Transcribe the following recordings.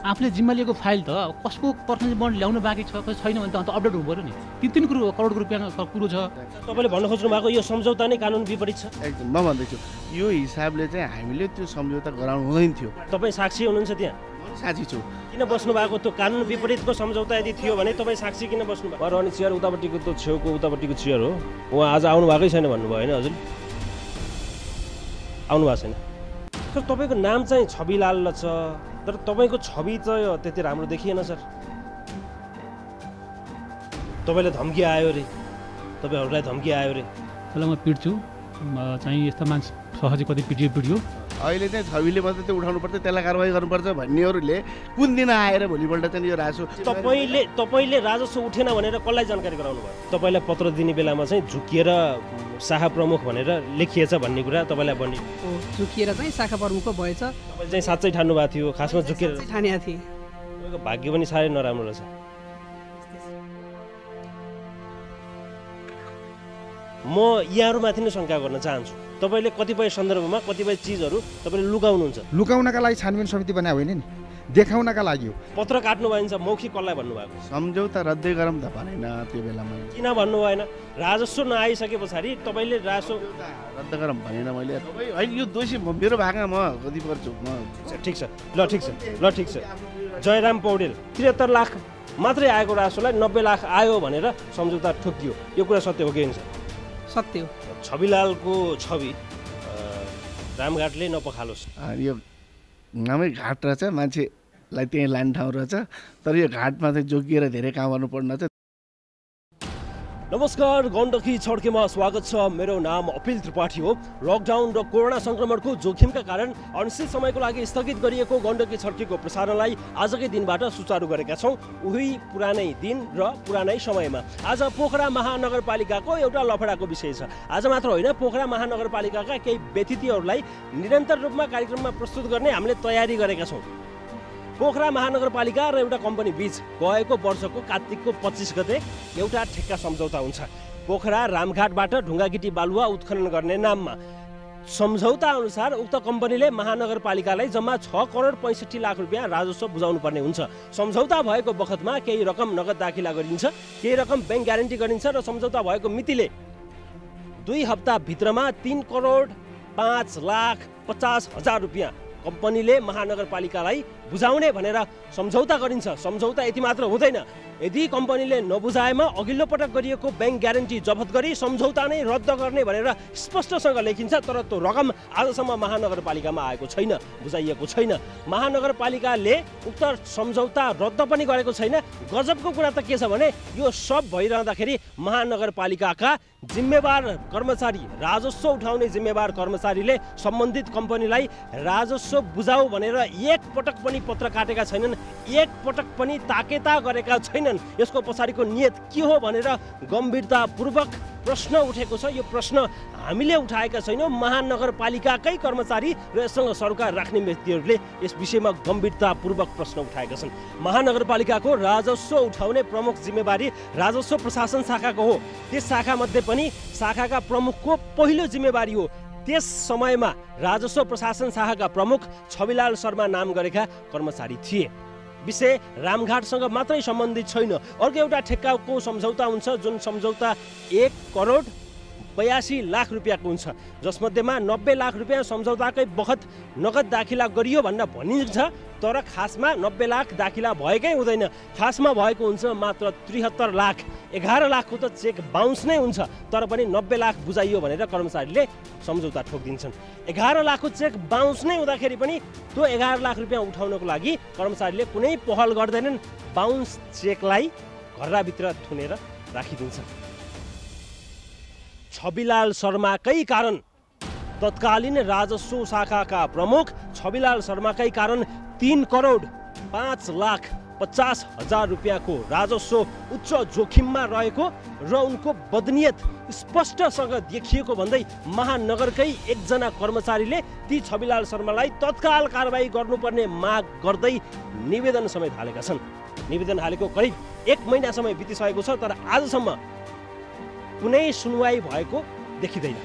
आफूले जिम्मा लिएको फाइल त कसको पर्सनल बन्ड ल्याउनु बाँकी छ कसै छैन भने त अन्त अपडेट हुनु पऱ्यो नि। तिन तिन कुरो करोडको रुपियाँ कुरो छ। तपाईँले भन्न खोज्नु भएको यो सम्झौता नै कानुन विपरीत छ। एकदम म भन्दैछु यो हिसाबले चाहिँ हामीले त्यो सम्झौता गराउनु हुँदैन थियो। तपाईँ साक्षी हुनुहुन्छ त्यहाँ? साथी छु। किन बस्नु भएको त्यो कानुन विपरीतको सम्झौता यदि थियो भने तपाईँ साक्षी किन बस्नु भएको रहने चेयर उतापट्टिको त्यो छेउको उतापट्टिको चेयर हो। उहाँ आज आउनु भएकै छैन भन्नुभयो होइन हजुर? आउनु भएको छैन। सर तपाईँको नाम चाहिँ छविलाल ल छ तर तपाईँको छवि चाहिँ त्यति राम्रो देखिएन सर। तपाईँलाई धम्की आयो अरे। तपाईँहरूलाई धम्की आयो अरे। त्यसलाई म पिट्छु। चाहिँ यस्ता मान्छे सहजै कति पिटियो पिटियो अहिले चाहिँ छविले मात्रै त्यो उठाउनु पर्छ त्यसलाई कारवाही गर्नुपर्छ भन्नेहरूले कुन दिन आएर भोलिपल्ट चाहिँ यो रासो तपाईँले तपाईँले राजस्व उठेन भनेर कसलाई जानकारी गराउनु भयो? तपाईँलाई पत्र दिने बेलामा चाहिँ झुकिएर शाखा प्रमुख भनेर लेखिएछ भन्ने कुरा तपाईँलाई भन्ने झुकिएर चाहिँ शाखा प्रमुखको भएछ। तपाईँले चाहिँ साँच्चै ठान्नु भएको थियो खासमा झुकेर साँच्चै ठानेको थिएँ। तपाईँको भाग्य पनि साह्रै नराम्रो रहेछ। म यहाँहरूमाथि नै शङ्का गर्न चाहन्छु। तपाईँले कतिपय सन्दर्भमा कतिपय चिजहरू तपाईँले लुकाउनुहुन्छ। लुकाउनका लागि छानबिन समिति बनायो होइन नि? देखाउनका लागि हो। पत्र काट्नु भइन्छ मौखिक कसलाई भन्नुभएको? सम्झौता रद्दै गरौँ त भनेन त्यो बेलामा किन भन्नु भएन? राजस्व नआइसके पछाडि तपाईँले राजस्व रद्द गरौँ भनेन मैले। होइन यो दोषी मेरो भागमा म कति पर्छु म ठिक छ। ल ठिक छ ल ठिक छ। जयराम पौडेल त्रिहत्तर लाख मात्रै आएको राजस्वलाई नब्बे लाख आयो भनेर सम्झौता ठोकियो यो कुरा सत्य हो कि? सत्य हो। छविलालको छवि रामघाटले नपखालोस्। यो नामै घाट रहेछ मान्छेलाई त्यहीँ लाने ठाउँ रहेछ तर यो घाटमा चाहिँ जोगिएर धेरै काम गर्नुपर्ने रहेछ। नमस्कार गण्डकी छड्केमा स्वागत छ। मेरो नाम अपिल त्रिपाठी हो। लकडाउन र कोरोना सङ्क्रमणको जोखिमका कारण अनिश्चित समयको लागि स्थगित गरिएको गण्डकी छड्केको प्रसारणलाई आजकै दिनबाट सुचारू गरेका छौँ। उही पुरानै दिन र पुरानै समयमा। आज पोखरा महानगरपालिकाको एउटा लफडाको विषय छ। आज मात्र होइन पोखरा महानगरपालिकाका केही व्यतिथिहरूलाई निरन्तर रूपमा कार्यक्रममा प्रस्तुत गर्ने हामीले तयारी गरेका छौँ। पोखरा महानगरपालिका र एउटा कम्पनी बीच गएको वर्षको कार्तिकको पच्चिस गते एउटा ठेक्का सम्झौता हुन्छ। पोखरा रामघाटबाट ढुङ्गागिटी बालुवा उत्खनन गर्ने नाममा। सम्झौता अनुसार उक्त कम्पनीले महानगरपालिकालाई जम्मा छ करोड पैँसठी लाख रुपियाँ राजस्व बुझाउनु पर्ने हुन्छ। सम्झौता भएको बखतमा केही रकम नगद दाखिला गरिन्छ केही रकम ब्याङ्क ग्यारेन्टी गरिन्छ र सम्झौता भएको मितिले दुई हप्ताभित्रमा तिन करोड पाँच लाख पचास हजार रुपियाँ कम्पनीले महानगरपालिकालाई बुझाउने भनेर सम्झौता गरिन्छ। सम्झौता यति मात्र हुँदैन। यदि कम्पनीले नबुझाएमा अघिल्लो पटक गरिएको ब्याङ्क ग्यारेन्टी जफत गरी सम्झौता नै रद्द गर्ने भनेर स्पष्टसँग लेखिन्छ तर त्यो रकम आजसम्म महानगरपालिकामा आएको छैन बुझाइएको छैन। महानगरपालिकाले उक्त सम्झौता रद्द पनि गरेको छैन। गजबको कुरा त के छ भने यो सब भइरहँदाखेरि महानगरपालिकाका जिम्मेवार कर्मचारी राजस्व उठाउने जिम्मेवार कर्मचारीले सम्बन्धित कम्पनीलाई राजस्व बुझाऊ भनेर एक पटक पनि पत्र काटेका छैनन् एक पटक पनि ताकेता गरेका छैनन्। यसको पछाडिको नियत के हो भनेर गम्भीरतापूर्वक प्रश्न उठेको छ। यो प्रश्न हामीले उठाएका छैनौँ महानगरपालिकाकै कर्मचारी र यससँग सरोकार राख्ने व्यक्तिहरूले यस विषयमा गम्भीरतापूर्वक प्रश्न उठाएका छन्। महानगरपालिकाको राजस्व उठाउने प्रमुख जिम्मेवारी राजस्व प्रशासन शाखाको हो। त्यस शाखामध्ये पनि शाखाका प्रमुखको पहिलो जिम्मेवारी हो। त्यस समयमा राजस्व प्रशासन शाखाका प्रमुख छविलाल शर्मा नाम गरेका कर्मचारी थिए। विषय रामघाटसँग मात्रै सम्बन्धित छैन। अर्को एउटा ठेक्काको सम्झौता हुन्छ जुन सम्झौता एक करोड बयासी लाख रुपियाँको हुन्छ। जसमध्येमा नब्बे लाख रुपियाँ सम्झौताकै बखत नगद दाखिला गरियो भनेर भनिन्छ तर खासमा नब्बे लाख दाखिला भएकै हुँदैन। खासमा भएको हुन्छ मात्र त्रिहत्तर लाख। एघार लाखको त चेक बााउन्स नै हुन्छ तर पनि नब्बे लाख बुझाइयो भनेर कर्मचारीले सम्झौता ठोकिदिन्छन्। एघार लाखको चेक बााउन्स नै हुँदाखेरि पनि त्यो एघार लाख रुपियाँ उठाउनको लागि कर्मचारीले कुनै पहल गर्दैनन्। बााउन्स चेकलाई घर्राभित्र थुनेर राखिदिन्छन्। छविलाल शर्माकै कारण तत्कालीन राजस्व शाखाका प्रमुख छविलाल शर्माकै कारण तिन करोड पाँच लाख पचास हजार रुपियाँको राजस्व उच्च जोखिममा रहेको र उनको बदनियत स्पष्टसँग देखिएको भन्दै महानगरकै एकजना कर्मचारीले ती छविलाल शर्मालाई तत्काल कारवाही गर्नुपर्ने माग गर्दै निवेदन समेत हालेका छन्। निवेदन हालेको करिब एक महिना समय बितिसकेको छ तर आजसम्म कुनै सुनवाई भएको देखिँदैन।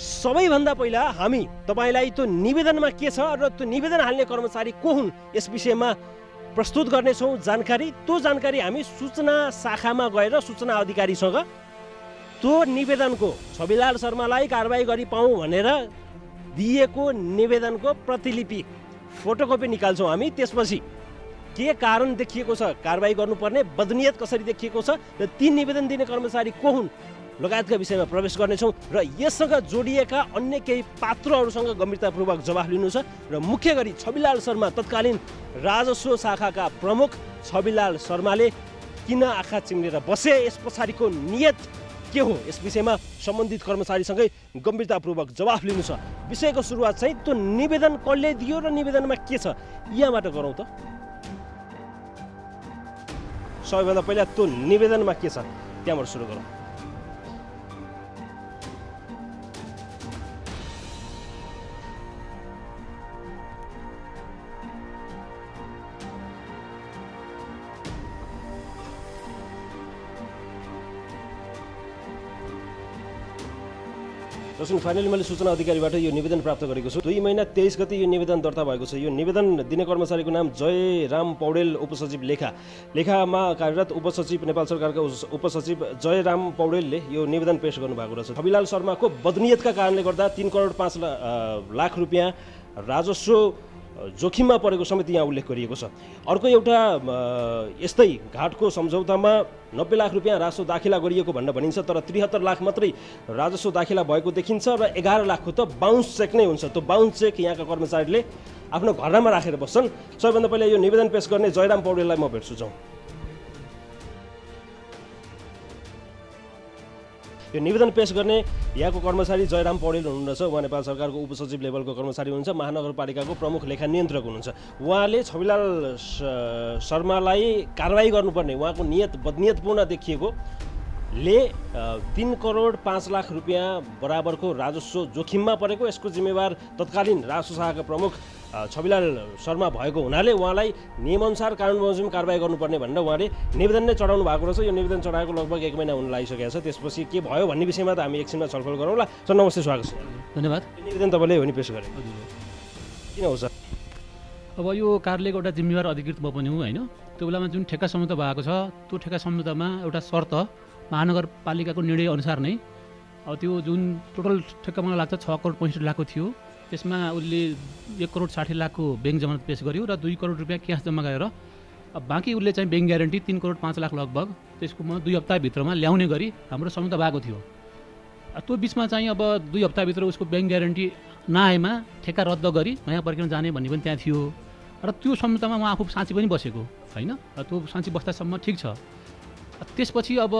सबैभन्दा पहिला हामी तपाईँलाई त्यो निवेदनमा के छ र त्यो निवेदन हाल्ने कर्मचारी को हुन् यस विषयमा प्रस्तुत गर्नेछौँ। जानकारी त्यो जानकारी हामी सूचना शाखामा गएर सूचना अधिकारीसँग त्यो निवेदनको छविलाल शर्मालाई कारवाही गरी पाऊँ भनेर दिएको निवेदनको प्रतिलिपि फोटोकपी निकाल्छौँ हामी। त्यसपछि के कारण देखिएको छ? कारवाही गर्नुपर्ने बदनियत कसरी देखिएको छ? र ती निवेदन दिने कर्मचारी को हुन्? लगायतका विषयमा प्रवेश गर्नेछौँ र यससँग जोडिएका अन्य केही पात्रहरूसँग गम्भीरतापूर्वक जवाफ लिनु छ र मुख्य गरी छविलाल शर्मा तत्कालीन राजस्व शाखाका प्रमुख छविलाल शर्माले किन आँखा चिम्लेर बसे? यस पछाडिको नियत के हो? यस विषयमा सम्बन्धित कर्मचारीसँगै गम्भीरतापूर्वक जवाफ लिनु छ। विषयको सुरुवात चाहिँ त्यो निवेदन कसले दियो र निवेदनमा के छ? यहाँबाट गरौँ त। सबैभन्दा पहिला त्यो निवेदनमा के छ त्यहाँबाट सुरु गरौँ दर्शक फाइनली मैले सूचना अधिकारीबाट यो निवेदन प्राप्त गरेको छु। दुई महिना तेइस गति यो निवेदन दर्ता भएको छ। यो निवेदन दिने कर्मचारीको नाम जय राम पौडेल उपसचिव लेखा। लेखामा कार्यरत उपसचिव नेपाल सरकारका उपसचिव जय राम पौडेलले यो निवेदन पेश गर्नुभएको रहेछ। छविलाल शर्माको बदनियतका कारणले गर्दा तिन करोड पाँच लाख रुपियाँ राजस्व जोखिममा परेको समेत यहाँ उल्लेख गरिएको छ। अर्को एउटा यस्तै घाटको सम्झौतामा नब्बे लाख रुपियाँ राजस्व दाखिला गरिएको भनेर भनिन्छ तर त्रिहत्तर लाख मात्रै राजस्व दाखिला भएको देखिन्छ र एघार लाखको त बााउन्स चेक नै हुन्छ। त्यो बााउन्स चेक यहाँका कर्मचारीले आफ्नो घरमा राखेर बस्छन्। सबैभन्दा पहिला यो निवेदन पेश गर्ने जयराम पौडेललाई म भेट्छु जाउँ। यो निवेदन पेश गर्ने यहाँको कर्मचारी जयराम पौडेल हुनुहुन्छ उहाँ नेपाल सरकारको उपसचिव लेभलको कर्मचारी हुनुहुन्छ। महानगरपालिकाको प्रमुख लेखा नियन्त्रक हुनुहुन्छ। उहाँले छविलाल शर्मालाई कारवाही गर्नुपर्ने उहाँको नियत बदनियतपूर्ण देखिएको ले तिन करोड पाँच लाख रुपियाँ बराबरको राजस्व जोखिममा परेको यसको जिम्मेवार तत्कालीन राजस्व शाखाका प्रमुख छविलाल शर्मा भएको हुनाले उहाँलाई नियमअनुसार कानुन बमोजिम कारवाही गर्नुपर्ने भनेर उहाँले निवेदन नै चढाउनु भएको रहेछ। यो निवेदन चढाएको लगभग एक महिना हुन लागिसकेको छ। त्यसपछि के भयो भन्ने विषयमा त हामी एकछिनमा छलफल गरौँला सर नमस्ते स्वागत छ। धन्यवाद। निवेदन तपाईँले हो नि पेस गरेको किन हो सर? अब यो कार्यालयको एउटा जिम्मेवार अधिकृत म पनि हुँ होइन? त्यो बेलामा जुन ठेक्का सम्झौता भएको छ त्यो ठेक्का सम्झौतामा एउटा शर्त महानगरपालिकाको निर्णय अनुसार नै। अब त्यो जुन टोटल ठेक्का मलाई लाग्छ छ करोड पैँसठी लाखको थियो। त्यसमा उसले एक करोड साठी लाखको ब्याङ्क जमानत पेस गर्यो र दुई करोड रुपियाँ क्यास जम्मा गरेर अब बाँकी उसले चाहिँ ब्याङ्क ग्यारेन्टी तिन करोड पाँच लाख लगभग त्यसको म दुई हप्ताभित्रमा ल्याउने गरी हाम्रो सम्झौता भएको थियो। त्यो बिचमा चाहिँ अब दुई हप्ताभित्र उसको ब्याङ्क ग्यारेन्टी नआएमा ठेक्का रद्द गरी नयाँ प्रक्रिया जाने भन्ने पनि त्यहाँ थियो। र त्यो सम्झौतामा म आफू साँच्ची पनि बसेको होइन? र त्यो साँच्ची बस्दासम्म ठिक छ। त्यसपछि अब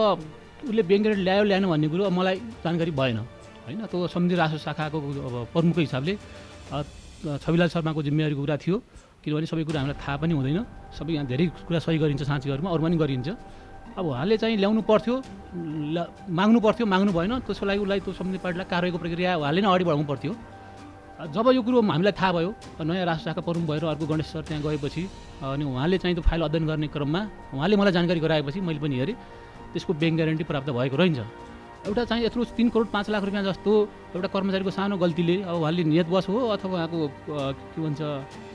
उसले ब्याङ्क ल्यायो ल्याएन भन्ने कुरो अब मलाई जानकारी भएन। होइन त्यो समिति राजस्व शाखाको अब प्रमुखको हिसाबले छविलाल शर्माको जिम्मेवारीको कुरा थियो किनभने सबै कुरा हामीलाई थाहा पनि हुँदैन। सबै यहाँ धेरै कुरा सही गरिन्छ साँचीहरूमा अरू पनि गरिन्छ। अब उहाँले चाहिँ ल्याउनु पर्थ्यो माग्नु पर्थ्यो माग्नु भएन त्यसको लागि उसलाई त्यो समिति पार्टीलाई कारवाहीको प्रक्रिया उहाँले नै अगाडि बढाउनु पर्थ्यो। जब यो कुरो हामीलाई थाहा भयो नयाँ राष्ट्र शाखा प्रमुख भएर अर्को गणेश सर त्यहाँ गएपछि अनि उहाँले चाहिँ त्यो फाइल अध्ययन गर्ने क्रममा उहाँले मलाई जानकारी गराएपछि मैले पनि हेरेँ त्यसको ब्याङ्क ग्यारेन्टी प्राप्त भएको रहन्छ एउटा चाहिँ यत्रो तिन करोड पाँच लाख रुपियाँ जस्तो एउटा कर्मचारीको सानो गल्तीले अब उहाँले नियतवश हो अथवा उहाँको के भन्छ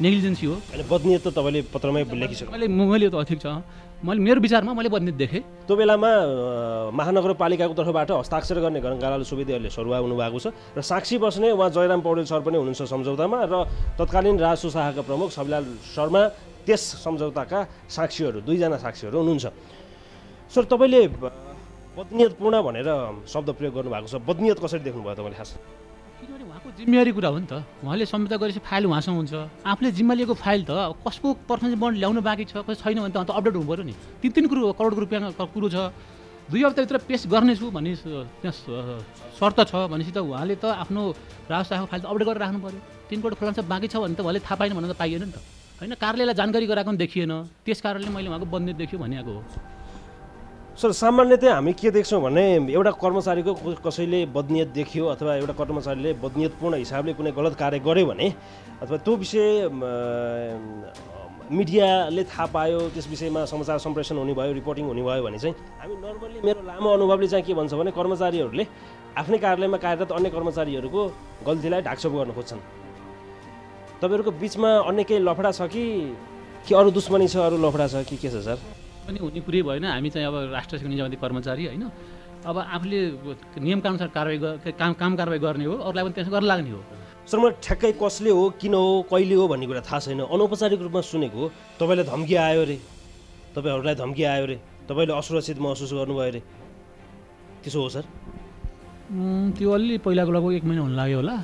नेग्लिजेन्सी हो। बदनियत त तपाईँले पत्रमै लेखिसक्नु। मैले मैले त ठिक छ मैले मेरो विचारमा मैले बनित देखेँ। त्यो बेलामा महानगरपालिकाको तर्फबाट हस्ताक्षर गर्ने घनकालाल सुवेदीहरूले सरुवा हुनुभएको छ र साक्षी बस्ने उहाँ जयराम पौडेल सर पनि हुनुहुन्छ सम्झौतामा र तत्कालीन राजस्व शाखाका प्रमुख छविलाल शर्मा त्यस सम्झौताका साक्षीहरू दुईजना साक्षीहरू हुनुहुन्छ। सर तपाईँले बदनियतपूर्ण भनेर शब्द प्रयोग गर्नुभएको छ। बदनियत कसरी देख्नुभयो तपाईँले खास? जिम्मेवारी कुरा हो नि त। उहाँले सम्झौता गरेपछि फाइल उहाँसँग हुन्छ। आफूले जिम्मा लिएको फाइल त कसको पर्सन्टेज बन्ड ल्याउनु बाँकी छ कसै छैन भने त अन्त अपडेट हुनु पऱ्यो नि। तिन तिन कुरो करोड रुपियाँ कुरो छ। दुई हप्ताभित्र पेस गर्नेछु भन्ने त्यहाँ शर्त छ भनेपछि त उहाँले त आफ्नो राजस्व शाखाको फाइल त अपडेट गरेर राख्नु पऱ्यो। तिन करोड फलान्छ बाँकी छ भने त उहाँले थाहा पाएन भने त पाइएन नि त। होइन कार्यालयलाई जानकारी गराएको पनि देखिएन। त्यस कारणले मैले उहाँको बन्द देखियो भनेको हो। सर सामान्यतया हामी के देख्छौँ भने एउटा कर्मचारीको कसैले बदनियत देखियो अथवा एउटा कर्मचारीले बदनियतपूर्ण हिसाबले कुनै गलत कार्य गर्यो भने अथवा त्यो विषय मिडियाले थाहा पायो त्यस विषयमा समाचार सम्प्रेषण हुने भयो रिपोर्टिङ हुने भयो भने चाहिँ हामी नर्मल्ली मेरो लामो अनुभवले चाहिँ के भन्छ भने कर्मचारीहरूले आफ्नै कार्यालयमा कार्यरत अन्य कर्मचारीहरूको गल्तीलाई ढाकछोप गर्न खोज्छन्। तपाईँहरूको बिचमा अन्य केही लफडा छ कि कि अरू दुश्मनी छ अरू लफडा छ कि के छ सर? पनि हुने कुरै भएन। हामी चाहिँ अब राष्ट्र सेवा निजामती कर्मचारी होइन? अब आफूले नियमकानुसार कारवाही काम काम कारवाही गर्ने हो अरूलाई पनि त्यसो गर्न लाग्ने हो। सर मलाई ठ्याक्कै कसले हो किन हो कहिले हो भन्ने कुरा थाहा छैन। अनौपचारिक रूपमा सुनेको हो। तपाईँलाई धम्की आयो अरे। तपाईँहरूलाई धम्की आयो अरे। तपाईँले असुरक्षित महसुस गर्नुभयो अरे। त्यसो हो सर? त्यो अलि पहिलाको लगभग एक महिना हुन लाग्यो होला।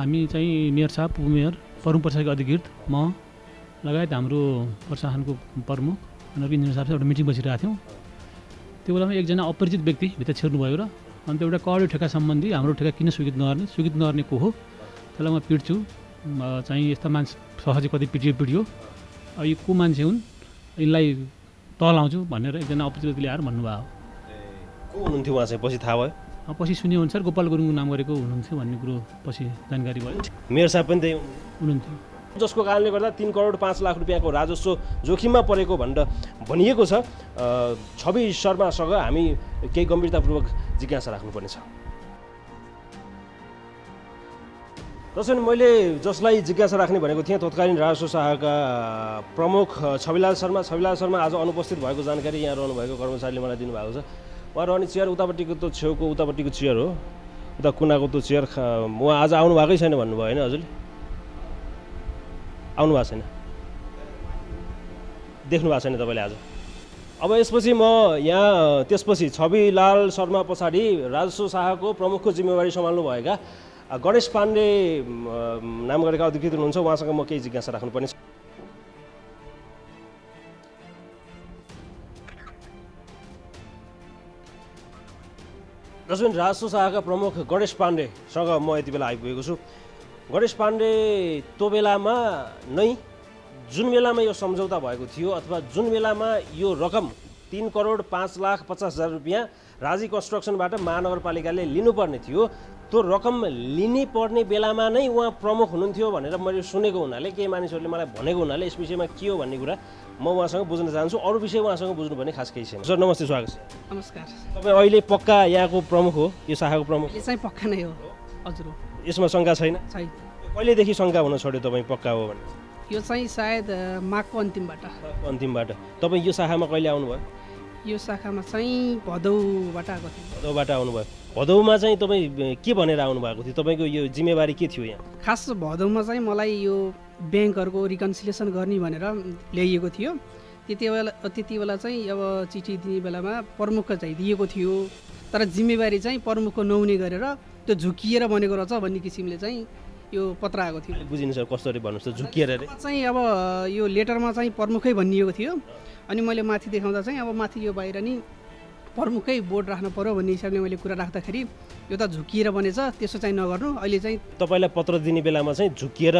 हामी चाहिँ मेयर साहब उपमेयर प्रमुख प्रशासनिक अधिकृत म लगायत हाम्रो प्रशासनको प्रमुख। अनि इन्जिनियर साहब एउटा मिटिङ बसिरहेको थियौँ। त्यो बेलामा एकजना अपरिचित व्यक्ति भित्र छिर्नुभयो र अन्त एउटा कडी ठेका सम्बन्धी हाम्रो ठेका किन स्वीकृत नगर्ने स्वीकृत नगर्ने को हो? त्यसलाई म पिट्छु। चाहिँ यस्ता मान्छे सहजै कति पिटियो पिटियो। यो को मान्छे हुन्? यिनलाई तल आउँछु भनेर एकजना अपरिचित व्यक्तिले आएर भन्नुभयो। को हुनुहुन्थ्यो उहाँ चाहिँ? पछि थाहा भयो? पछि सुने अनुसार गोपाल गुरुङको नाम गरेको हुनुहुन्थ्यो भन्ने कुरो पछि जानकारी भयो। मेयर साहब पनि त्यही हुनुहुन्थ्यो। जसको कारणले गर्दा तिन करोड पाँच लाख रुपियाँको राजस्व जोखिममा परेको भनेर भनिएको छ। छवि शर्मासँग हामी केही गम्भीरतापूर्वक जिज्ञासा राख्नुपर्नेछ। जसरी मैले जसलाई जिज्ञासा राख्ने भनेको थिएँ तत्कालीन राजस्व शाखाका प्रमुख छविलाल शर्मा। छविलाल शर्मा आज अनुपस्थित भएको जानकारी यहाँ रहनुभएको कर्मचारीले मलाई दिनुभएको छ। उहाँ रहने चेयर उतापट्टिको त छेउको उतापट्टिको चेयर हो। उता कुनाको त्यो चेयर उहाँ आज आउनु भएकै छैन भन्नुभयो होइन हजुरले? आउनु भएको छैन। देख्नु भएको छैन तपाईँले आज। अब यसपछि म यहाँ त्यसपछि छविलाल शर्मा पछाडि राजस्व शाखाको प्रमुखको जिम्मेवारी सम्हाल्नुभएका गणेश पाण्डे नाम गरेका अधिकृत हुनुहुन्छ। उहाँसँग म केही जिज्ञासा राख्नुपर्ने छ। राजस्व शाखाका प्रमुख गणेश पाण्डेसँग म यति बेला आइपुगेको छु। गणेश पाण्डे त्यो बेलामा नै जुन बेलामा यो सम्झौता भएको थियो अथवा जुन बेलामा यो रकम तिन करोड पाँच लाख पचास हजार रुपियाँ राजी कन्स्ट्रक्सनबाट महानगरपालिकाले लिनुपर्ने थियो त्यो रकम लिनै पर्ने बेलामा नै उहाँ प्रमुख हुनुहुन्थ्यो भनेर मैले सुनेको हुनाले केही मानिसहरूले मलाई भनेको हुनाले यस विषयमा के हो भन्ने कुरा म उहाँसँग बुझ्न चाहन्छु। अरू विषय उहाँसँग बुझ्नुपर्ने खास केही छैन। सर नमस्ते स्वागत छ। नमस्कार। तपाईँ अहिले पक्का यहाँको प्रमुख हो? यो शाखाको प्रमुख? यो चाहिँ पक्का नै हो। हजुर यसमा शङ्का छैन? छैन। कहिलेदेखि शङ्का हुन छोड्यो तपाईँ पक्का हो भने यो चाहिँ सायद माघको अन्तिमबाट। अन्तिमबाट। तपाईँ यो शाखामा कहिले आउनुभयो? यो शाखामा चाहिँ भदौबाट आएको थियो भदौबाट आउनुभयो। भदौमा चाहिँ तपाईँ के भनेर आउनुभएको थियो? तपाईँको यो जिम्मेवारी के थियो यहाँ? खास भदौमा चाहिँ मलाई यो ब्याङ्कहरूको रिकन्सिलेसन गर्ने भनेर ल्याइएको थियो। त्यति बेला त्यति बेला चाहिँ अब चिठी दिने बेलामा प्रमुख चाहिँ दिएको थियो। तर जिम्मेवारी चाहिँ प्रमुखको नहुने गरेर त्यो झुकिएर बनेको रहेछ भन्ने किसिमले चाहिँ यो पत्र आएको थियो। बुझिनु सर कसरी भन्नुहोस् त झुकिएर चाहिँ अब यो लेटरमा चाहिँ प्रमुखै भनिएको थियो। अनि मैले माथि देखाउँदा चाहिँ अब माथि यो बाहिर नि प्रमुखै बोर्ड राख्नु पऱ्यो भन्ने हिसाबले मैले कुरा राख्दाखेरि यो त झुकिएर बनेछ त्यसो चाहिँ नगर्नु। अहिले चाहिँ तपाईँलाई पत्र दिने बेलामा चाहिँ झुकिएर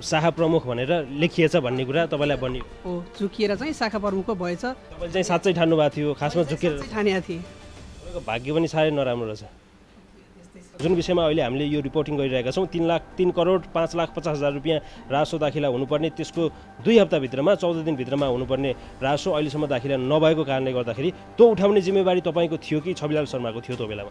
शाखा प्रमुख भनेर लेखिएछ भन्ने कुरा तपाईँलाई बनियो हो झुकिएर चाहिँ शाखा प्रमुखको भएछ। तपाईँले चाहिँ साँच्चै ठान्नु भएको थियो खासमा झुकिएर ठानेको थिएँ। तपाईँको भाग्य पनि साह्रै नराम्रो रहेछ। जुन विषयमा अहिले हामीले यो रिपोर्टिङ गरिरहेका छौँ तिन लाख तिन करोड पाँच लाख पचास हजार रुपियाँ राजस्व दाखिला हुनुपर्ने त्यसको दुई हप्ताभित्रमा चौध दिनभित्रमा हुनुपर्ने राजस्व अहिलेसम्म दाखिला नभएको कारणले गर्दाखेरि त्यो उठाउने जिम्मेवारी तपाईँको थियो कि छविलाल शर्माको थियो त्यो बेलामा?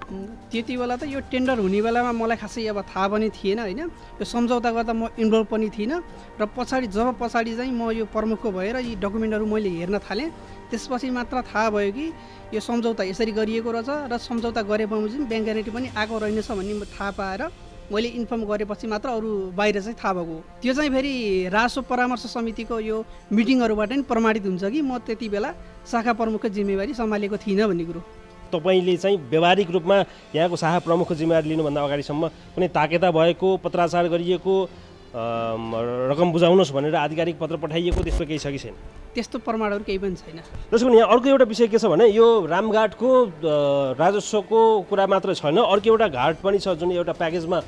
त्यति बेला त यो टेन्डर हुने बेलामा मलाई खासै अब थाहा पनि थिएन होइन? यो सम्झौता गर्दा म इन्भल्भ पनि थिइनँ। र पछाडि जब पछाडि चाहिँ म यो प्रमुखको भएर यी डकुमेन्टहरू मैले हेर्न थालेँ। त्यसपछि मात्र थाहा भयो कि यो सम्झौता यसरी गरिएको रहेछ र सम्झौता गरे बमोजिम ब्याङ्क ग्यारेन्टी पनि आएको रहेनछ भन्ने थाहा पाएर मैले इन्फर्म गरेपछि मात्र अरू बाहिर चाहिँ थाहा भएको त्यो चाहिँ फेरि राजस्व परामर्श समितिको यो मिटिङहरूबाट नि प्रमाणित हुन्छ कि म त्यति बेला शाखा प्रमुखको जिम्मेवारी सम्हालेको थिइनँ भन्ने कुरो। तपाईँले चाहिँ व्यावहारिक रूपमा यहाँको शाखा प्रमुखको जिम्मेवारी लिनुभन्दा अगाडिसम्म कुनै ताकेता भएको पत्राचार गरिएको रकम बुझाउनुहोस् भनेर आधिकारिक पत्र पठाइएको त्यस्तो केही छ कि छैन? त्यस्तो प्रमाणहरू केही पनि छैन। जसको यहाँ अर्को एउटा विषय के छ भने यो रामघाटको राजस्वको कुरा मात्र छैन। अर्को एउटा घाट पनि छ जुन एउटा प्याकेजमा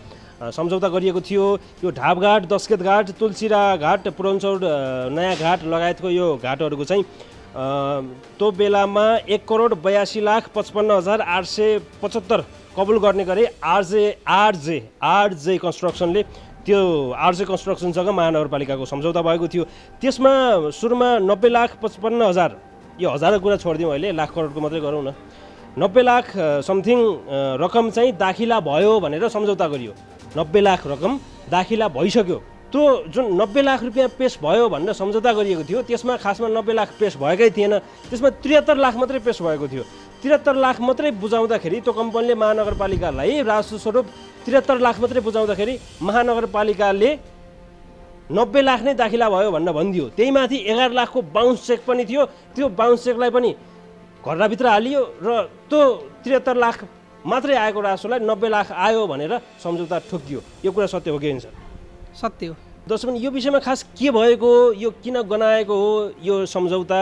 सम्झौता गरिएको थियो। यो ढापघाट दस्केत घाट तुलसिरा घाट पुरनचौर अ, नयाँ घाट लगायतको यो घाटहरूको चाहिँ त्यो बेलामा एक करोड बयासी लाख पचपन्न हजार आठ सय पचहत्तर कबुल गर्ने गरे आरजे आरजे आरजे कन्स्ट्रक्सनले त्यो आरजे कन्स्ट्रक्सनसँग महानगरपालिकाको सम्झौता भएको थियो। त्यसमा सुरुमा नब्बे लाख पचपन्न हजार यो हजारको कुरा छोडिदिउँ अहिले लाख करोडको मात्रै गरौँ न। नब्बे लाख समथिङ रकम चाहिँ दाखिला भयो भनेर सम्झौता गरियो। नब्बे लाख रकम दाखिला भइसक्यो। त्यो जुन नब्बे लाख रुपियाँ पेस भयो भनेर सम्झौता गरिएको थियो त्यसमा खासमा नब्बे लाख पेस भएकै थिएन। त्यसमा त्रिहत्तर लाख मात्रै पेस भएको थियो। त्रिहत्तर लाख मात्रै बुझाउँदाखेरि त्यो कम्पनीले महानगरपालिकालाई राजस्व स्वरूप त्रिहत्तर लाख मात्रै बुझाउँदाखेरि महानगरपालिकाले नब्बे लाख नै दाखिला भयो भनेर भनिदियो। त्यही माथि एघार लाखको बााउन्स चेक पनि थियो। त्यो बााउन्स चेकलाई पनि घरभित्र हालियो र त्यो त्रिहत्तर लाख मात्रै आएको राजस्वलाई नब्बे लाख आयो भनेर सम्झौता ठोकियो यो कुरा सत्य हो कि सर? सत्य हो। दर्शक यो विषयमा खास के भएको यो किन गनाएको हो यो सम्झौता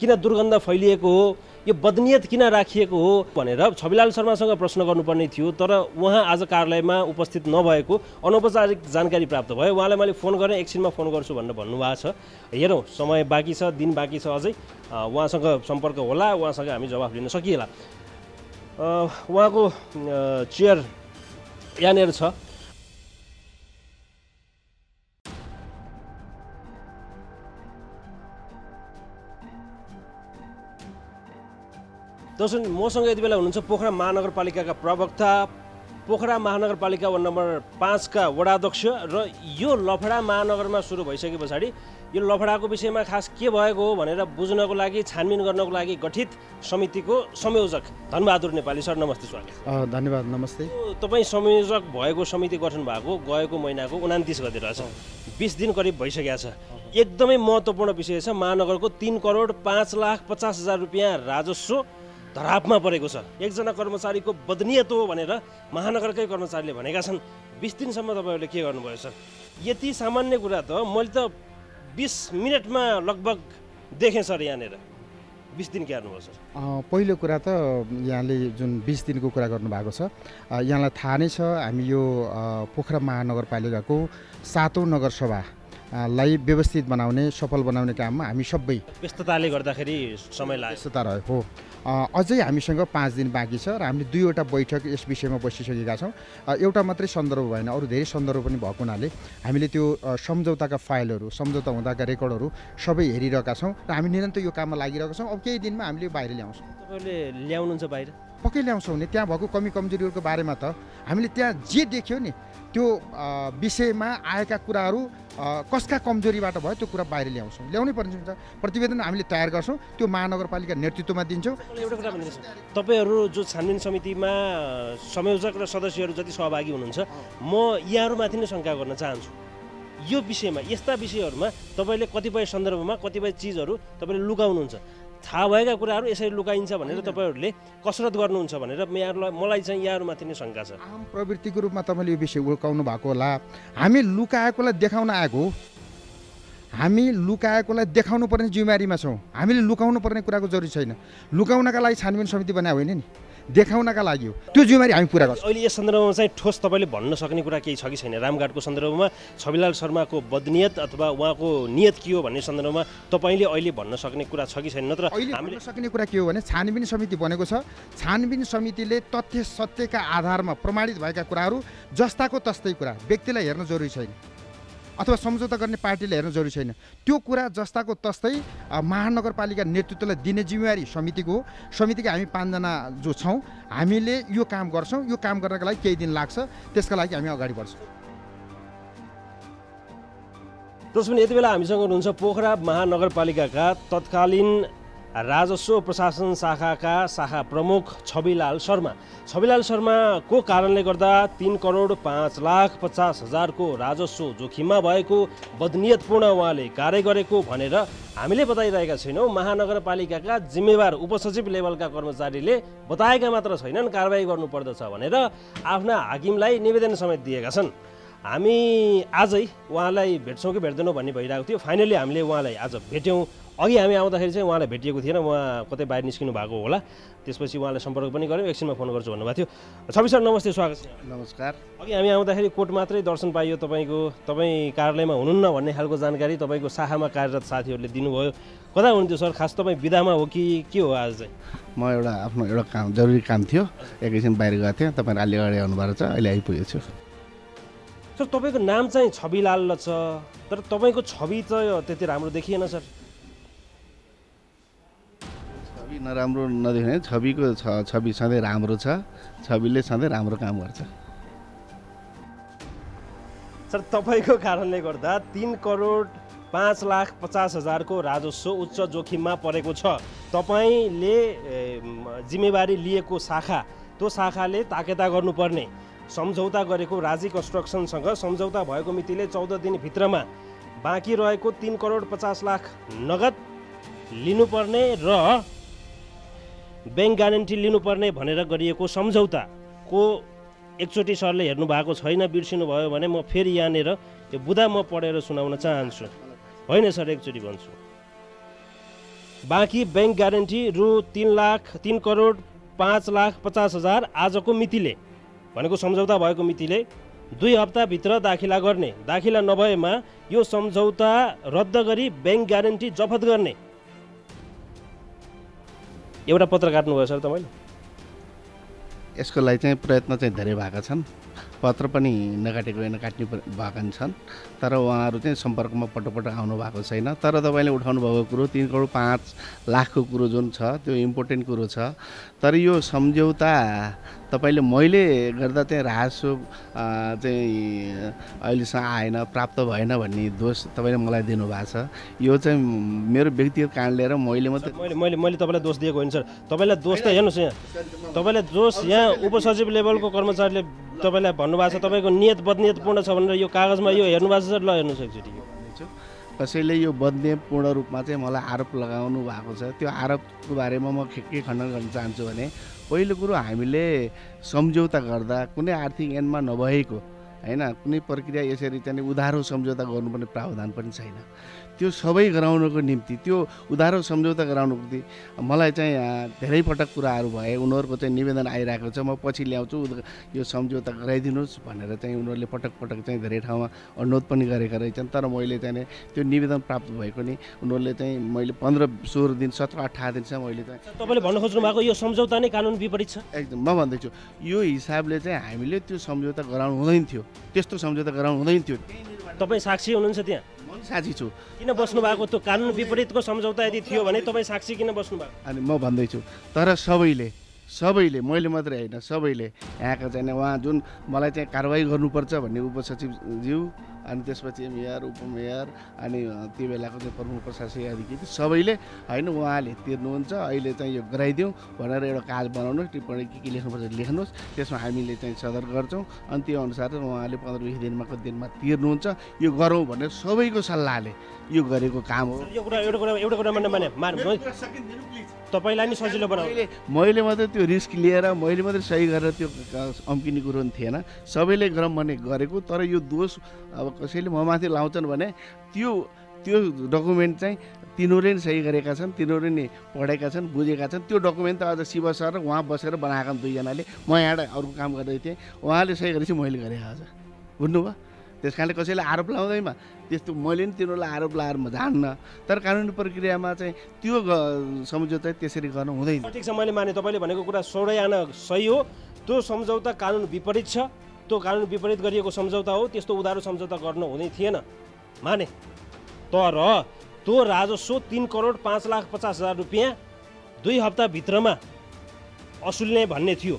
किन दुर्गन्ध फैलिएको हो यो बदनियत किन राखिएको हो भनेर छविलाल शर्मासँग प्रश्न गर्नुपर्ने थियो तर उहाँ आज कार्यालयमा उपस्थित नभएको अनौपचारिक जानकारी प्राप्त भयो। उहाँलाई मैले फोन गरेँ एकछिनमा फोन गर्छु भनेर भन्नुभएको छ। हेरौँ समय बाँकी छ दिन बाँकी छ अझै। उहाँसँग सम्पर्क होला उहाँसँग हामी जवाफ लिन सकिएला। उहाँको चेयर यहाँनिर छ। दर्शक मसँग यति बेला हुनुहुन्छ पोखरा महानगरपालिकाका प्रवक्ता। पोखरा महानगरपालिका वार्ड नम्बर पाँचका वडाध्यक्ष र यो लफडा महानगरमा सुरु भइसके पछाडि यो लफडाको विषयमा खास के भएको हो भनेर बुझ्नको लागि छानबिन गर्नको लागि गठित समितिको संयोजक धनबहादुर नेपाली सर नमस्ते स्वागत। धन्यवाद नमस्ते। तपाईँ संयोजक भएको समिति गठन भएको गएको महिनाको उनातिस गते रहेछ। बिस दिन करिब भइसकेको छ। एकदमै महत्त्वपूर्ण विषय छ। महानगरको तिन करोड पाँच लाख पचास हजार रुपियाँ राजस्व धरापमा परेको छ। एकजना कर्मचारीको बदनियत हो भनेर महानगरकै कर्मचारीले भनेका छन्। बिस दिनसम्म तपाईँहरूले के गर्नुभयो सर? यति सामान्य कुरा त मैले त बिस मिनटमा लगभग देखेँ सर यहाँनिर। बिस दिन के गर्नुभयो सर? पहिलो कुरा त यहाँले जुन बिस दिनको कुरा गर्नुभएको छ यहाँलाई थाहा नै छ हामी यो पोखरा महानगरपालिकाको सातौँ नगरसभा लाई व्यवस्थित बनाउने सफल बनाउने काममा हामी सबै व्यस्तताले गर्दाखेरि समय लाग्यो। व्यस्तता रह्यो हो। अझै हामीसँग पाँच दिन बाँकी छ र हामीले दुईवटा बैठक यस विषयमा बसिसकेका छौँ। एउटा मात्रै सन्दर्भ भएन अरू धेरै सन्दर्भ पनि भएको हुनाले हामीले त्यो सम्झौताका फाइलहरू सम्झौता हुँदाका रेकर्डहरू सबै हेरिरहेका छौँ र हामी निरन्तर यो काममा लागिरहेका छौँ। अब केही दिनमा हामीले बाहिर ल्याउँछौँ। तपाईँले ल्याउनुहुन्छ बाहिर? पक्कै ल्याउँछौँ नि। त्यहाँ भएको कमी कमजोरीहरूको बारेमा त हामीले त्यहाँ जे देख्यो नि त्यो विषयमा आएका कुराहरू कसका कमजोरीबाट भयो त्यो कुरा बाहिर ल्याउँछौँ। ल्याउनै पर्ने हुन्छ। प्रतिवेदन हामीले तयार गर्छौँ। त्यो महानगरपालिका नेतृत्वमा दिन्छौँ। एउटा। तपाईँहरू जो छानबिन समितिमा संयोजक र सदस्यहरू जति सहभागी हुनुहुन्छ म यहाँहरूमाथि नै शङ्का गर्न चाहन्छु। यो विषयमा यस्ता विषयहरूमा तपाईँले कतिपय सन्दर्भमा कतिपय चिजहरू तपाईँले लुकाउनुहुन्छ थाहा भएका कुराहरू यसरी लुकाइन्छ भनेर तपाईँहरूले कसरत गर्नुहुन्छ भनेर म यहाँहरूलाई मलाई चाहिँ यहाँहरूमाथि नै शङ्का छ। आम प्रवृत्तिको रूपमा तपाईँले यो विषय उल्काउनु भएको होला। हामी लुकाएकोलाई देखाउन आएको हो। हामी लुकाएकोलाई देखाउनु पर्ने जिम्मेवारीमा छौँ। हामीले लुकाउनु पर्ने कुराको जरुरी छैन। लुकाउनका लागि छानबिन समिति बनाएको होइन नि? देखाउनका लागि हो। त्यो जिम्मेवारी हामी पुरा गर्छौँ। अहिले यस सन्दर्भमा चाहिँ ठोस तपाईँले भन्न सक्ने कुरा केही छ कि छैन? रामघाटको सन्दर्भमा छविलाल शर्माको बदनियत अथवा उहाँको नियत के हो भन्ने सन्दर्भमा तपाईँले अहिले भन्न सक्ने कुरा छ कि छैन? नत्र अहिले हामीले भन्न सक्ने कुरा के हो भने छानबिन समिति बनेको छ। छानबिन समितिले तथ्य सत्यका आधारमा प्रमाणित भएका कुराहरू जस्ताको तस्तै कुरा। व्यक्तिलाई हेर्न जरुरी छैन। अथवा सम्झौता गर्ने पार्टीले हेर्न जरुरी छैन। त्यो कुरा जस्ताको तस्तै महानगरपालिका नेतृत्वलाई दिने जिम्मेवारी समितिको हो। समितिका हामी पाँचजना जो छौँ हामीले यो काम गर्छौँ। यो काम गर्नका लागि केही दिन लाग्छ। त्यसका लागि हामी अगाडि बढ्छौँ। दोस्रो यति बेला हामीसँग हुनुहुन्छ पोखरा महानगरपालिकाका तत्कालीन राजस्व प्रशासन शाखाका शाखा प्रमुख छविलाल शर्मा। छविलाल शर्माको कारणले गर्दा तिन करोड पाँच लाख पचास हजारको राजस्व जोखिममा भएको बदनियतपूर्ण उहाँले कार्य गरेको भनेर हामीले बताइरहेका छैनौँ। महानगरपालिकाका जिम्मेवार उपसचिव लेभलका कर्मचारीले बताएका मात्र छैनन् कारवाही गर्नुपर्दछ भनेर आफ्ना हाकिमलाई निवेदन समेत दिएका छन्। हामी आजै उहाँलाई भेट्छौँ कि भेट्दैनौँ भन्ने भइरहेको थियो। फाइनली हामीले उहाँलाई आज भेट्यौँ। अघि हामी आउँदाखेरि चाहिँ उहाँलाई भेटिएको थिएन उहाँ कतै बाहिर निस्किनु भएको होला। त्यसपछि उहाँलाई सम्पर्क पनि गऱ्यौँ एकछिनमा फोन गर्छु भन्नुभएको थियो। छवि सर नमस्ते स्वागत छ नमस्कार। अघि हामी आउँदाखेरि कोर्ट मात्रै दर्शन पाइयो तपाईँको तपाईँ कार्यालयमा हुनुहुन्न भन्ने खालको जानकारी तपाईँको शाखामा कार्यरत साथीहरूले दिनुभयो। कता हुनुहुन्थ्यो सर? खास तपाईँ विधामा हो कि के हो आज चाहिँ? म एउटा आफ्नो एउटा काम जरुरी काम थियो। एकैछिन बाहिर गएको थिएँ तपाईँहरू अलि अगाडि आउनुभएको छ अहिले आइपुगेको छु। सर तपाईँको नाम चाहिँ छविलाल छ तर तपाईँको छवि त त्यति राम्रो देखिएन सर। छवि नराम्रो नदेख्ने छविको छ छवि सधैँ राम्रो छ छविले सधैँ राम्रो काम गर्छ। सर तपाईँको कारणले गर्दा तिन करोड पाँच लाख पचास हजारको राजस्व उच्च जोखिममा परेको छ। तपाईँले जिम्मेवारी लिएको शाखा त्यो शाखाले ताकेता गर्नुपर्ने। सम्झौता गरेको राजी कन्स्ट्रक्सनसँग सम्झौता भएको मितिले चौध दिनभित्रमा बाँकी रहेको तिन करोड पचास लाख नगद लिनुपर्ने र ब्याङ्क ग्यारेन्टी लिनुपर्ने भनेर गरिएको सम्झौताको एकचोटि सरले हेर्नु भएको छैन बिर्सिनु भयो भने म फेरि यहाँनिर यो बुदा म पढेर सुनाउन चाहन्छु। होइन सर एकचोटि भन्छु। बाँकी ब्याङ्क ग्यारेन्टी रु तिन लाख तिन करोड पाँच लाख पचास हजार आजको मितिले भनेको सम्झौता भएको मितिले दुई हप्ताभित्र दाखिला गर्ने। दाखिला नभएमा यो सम्झौता रद्द गरी ब्याङ्क ग्यारेन्टी जफत गर्ने। एउटा पत्र काट्नुभयो सर तपाईँले? यसको लागि चाहिँ प्रयत्न चाहिँ धेरै भएका छन्। पत्र पनि नकाटेको होइन काट्ने भएका छन्। तर उहाँहरू चाहिँ सम्पर्कमा पटक आउनु भएको छैन। तर तपाईँले उठाउनु भएको कुरो तिन करोड पाँच लाखको कुरो जुन छ त्यो इम्पोर्टेन्ट कुरो छ। तर यो सम्झौता तपाईँले मैले गर्दा चाहिँ राजस्व चाहिँ अहिलेसम्म आएन प्राप्त भएन भन्ने दोष तपाईँले मलाई दिनुभएको छ। यो चाहिँ मेरो व्यक्तिगत कारणले र मैले मात्रै मैले मैले मैले तपाईँलाई दोष दिएको होइन सर। तपाईँलाई दोष त हेर्नुहोस् यहाँ। तपाईँलाई दोष यहाँ उपसचिव लेभलको कर्मचारीले तपाईँलाई भन्नुभएको छ तपाईँको नियत बदनियतपूर्ण छ भनेर यो कागजमा यो हेर्नु भएको छ सर। ल हेर्नुहोस् एकचोटि। कसैले यो बदले पूर्ण रूपमा चाहिँ मलाई आरोप लगाउनु भएको छ त्यो आरोपको बारेमा म के के खण्डन गर्न चाहन्छु भने पहिलो कुरो हामीले सम्झौता गर्दा कुनै आर्थिक ऐनमा नभएको होइन? कुनै प्रक्रिया यसरी चाहिँ उधारो सम्झौता गर्नुपर्ने प्रावधान पनि छैन। त्यो सबै गराउनको निम्ति त्यो उधारो सम्झौता गराउनुको निम्ति मलाई चाहिँ धेरै पटक कुराहरू भए उनीहरूको चाहिँ निवेदन आइरहेको छ म पछि ल्याउँछु यो सम्झौता गराइदिनुहोस् भनेर चाहिँ उनीहरूले पटक पटक चाहिँ धेरै ठाउँमा अनुरोध पनि गरेका रहेछन् तर मैले चाहिँ त्यो निवेदन प्राप्त भएको नि उनीहरूले चाहिँ मैले पन्ध्र सोह्र दिन सत्र अठार दिनसम्म मैले चाहिँ तपाईँले भन्नु खोज्नु भएको यो सम्झौता नै कानुन विपरीत छ? एकदम म भन्दैछु यो हिसाबले चाहिँ हामीले त्यो सम्झौता गराउनु हुँदैन थियो त्यस्तो सम्झौता गराउनु हुँदैन थियो। तपाईँ साक्षी हुनुहुन्छ त्यहाँ? साक्षी छु। किन बस्नु भएको त्यो कानुन विपरीतको सम्झौता यदि थियो भने तपाईँ साक्षी किन बस्नु भएको अनि म भन्दैछु तर सबैले सबैले मैले मात्रै होइन सबैले यहाँका चाहिँ नि उहाँ जुन मलाई चाहिँ कारवाही गर्नुपर्छ भन्ने उपसचिवज्यू अनि त्यसपछि मेयर उपमेयर अनि त्यो बेलाको चाहिँ प्रमुख प्रशासकीय अधिकारी सबैले होइन उहाँले तिर्नुहुन्छ अहिले चाहिँ यो गराइदिउँ भनेर एउटा काज बनाउनुहोस् टिप्पणी के के लेख्नुपर्छ लेख्नुहोस् त्यसमा हामीले चाहिँ सदर गर्छौँ अनि त्यो अनुसार उहाँले पन्ध्र बिस दिनमा दिनमा तिर्नुहुन्छ यो गरौँ भनेर सबैको सल्लाहले यो गरेको काम हो। यो कुरा एउटा कुरा एउटा कुरा माने माने मार तपाईँलाई नि सजिलो मैले मात्रै त्यो रिस्क लिएर मैले मात्रै सही गरेर त्यो अम्किने कुरो पनि थिएन। सबैले गरौँ भने गरेको तर यो दोष अब कसैले म माथि लाउँछन् भने त्यो त्यो डकुमेन्ट चाहिँ तिनीहरूले नि सही गरेका छन् तिनीहरूले नि पढेका छन् बुझेका छन्। त्यो डकुमेन्ट त अझ शिव सर र उहाँ बसेर बनाएका छन् दुईजनाले। म यहाँ अर्को काम गर्दै थिएँ। उहाँले सही गरेपछि मैले गरेँ आज। बुझ्नुभयो? त्यस कारणले कसैले आरोप लाउँदैमा त्यस्तो मैले नि तिनीहरूलाई आरोप लाएर म जान्न। तर कानुनी प्रक्रियामा चाहिँ त्यो सम्झौता त्यसरी गर्नु हुँदैन। ठिक छ मैले माने तपाईँले भनेको कुरा सोह्रै सही हो। त्यो सम्झौता कानुन विपरीत छ। त्यो कानुन विपरीत गरिएको सम्झौता हो। त्यस्तो उधारो सम्झौता गर्नु हुँदै थिएन। माने? तर त्यो राजस्व तिन करोड पाँच लाख पचास हजार रुपियाँ दुई हप्ताभित्रमा असुल्ने भन्ने थियो।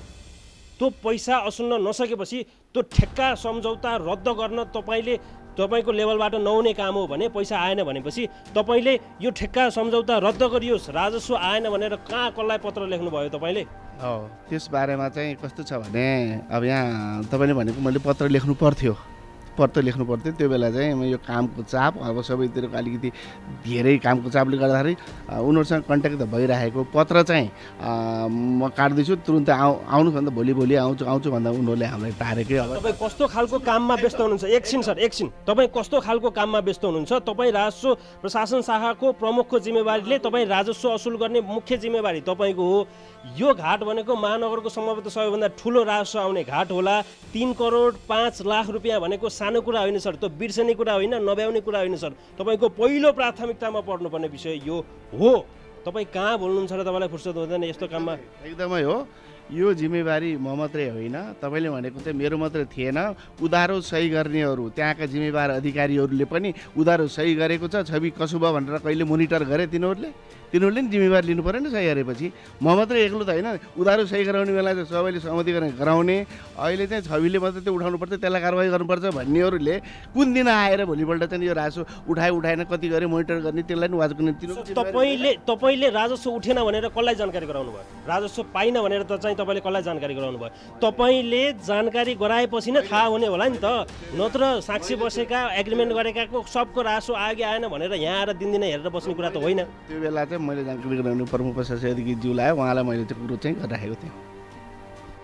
त्यो पैसा असुल्न नसकेपछि त्यो ठेक्का सम्झौता रद्द गर्न तपाईँले तपाईँको लेभलबाट नहुने काम हो भने पैसा आएन भनेपछि तपाईँले यो ठेक्का सम्झौता रद्द गरियोस् राजस्व आएन भनेर कहाँ कसलाई पत्र लेख्नुभयो तपाईँले? हो त्यस बारेमा चाहिँ कस्तो छ भने अब यहाँ तपाईँले भनेको मैले पत्र लेख्नु पर्थ्यो। पत्र लेख्नु पर्थ्यो। त्यो बेला चाहिँ यो कामको चाप अब सबैतिरको अलिकति धेरै कामको चापले गर्दाखेरि उनीहरूसँग कन्ट्याक्ट त भइरहेको पत्र चाहिँ म काट्दैछु तुरुन्तै आउ आउनु भन्दा भोलि भोलि आउँछु आउँछु भन्दा उनीहरूले हामीलाई टारेकै अब तपाईँ कस्तो खालको काममा व्यस्त हुनुहुन्छ? एकछिन सर एकछिन तपाईँ कस्तो खालको काममा व्यस्त हुनुहुन्छ? तपाईँ राजस्व प्रशासन शाखाको प्रमुखको जिम्मेवारीले तपाईँ राजस्व असुल गर्ने मुख्य जिम्मेवारी तपाईँको हो। यो घाट भनेको महानगरको सम्भवतः सबैभन्दा ठुलो राजस्व आउने घाट होला। तिन करोड पाँच लाख रुपियाँ भनेको सानो कुरा होइन सर त्यो बिर्सने कुरा होइन नभ्याउने कुरा होइन सर। तपाईँको पहिलो प्राथमिकतामा पर्नुपर्ने विषय यो हो। तपाईँ कहाँ बोल्नुहुन्छ र तपाईँलाई फुर्सद हुँदैन यस्तो काममा? एकदमै हो। यो जिम्मेवारी म मात्रै होइन। तपाईँले भनेको चाहिँ मेरो मात्रै थिएन। उधारो सही गर्नेहरू त्यहाँका जिम्मेवार अधिकारीहरूले पनि उधारो सही गरेको छ। छवि कसो भयो भनेर कहिले मोनिटर गरे तिनीहरूले तिनीहरूले नि जिम्मेवारी लिनु पऱ्यो नि सही गरेपछि म मात्रै एक्लो त होइन। उधारो सही गराउने बेला चाहिँ सबैले सहमति गरेर गराउने। अहिले चाहिँ छविले मात्रै त्यो उठाउनु पर्छ त्यसलाई कारवाही गर्नुपर्छ भन्नेहरूले कुन दिन आएर भोलिपल्ट चाहिँ यो राजस्व उठायो उठाएन कति गरे मोनिटर गर्ने त्यसलाई नि वाजको निम्ति तपाईँले तपाईँले राजस्व उठेन भनेर कसलाई जानकारी गराउनु भयो? राजस्व पाइन भनेर त चाहिँ तपाईँले कसलाई जानकारी गराउनु भयो? तपाईँले जानकारी गराएपछि नै थाहा हुने होला नि त। नत्र साक्षी बसेका एग्रिमेन्ट गरेकाको सबको राजस्व आयो कि आएन भनेर यहाँ आएर दिनदिनै हेरेर बस्ने कुरा त होइन। त्यो बेला चाहिँ मैले जानकारी प्रमुख प्रशासक अधिकृतज्यूलाई उहाँलाई मैले त्यो कुरो चाहिँ गरिराखेको थिएँ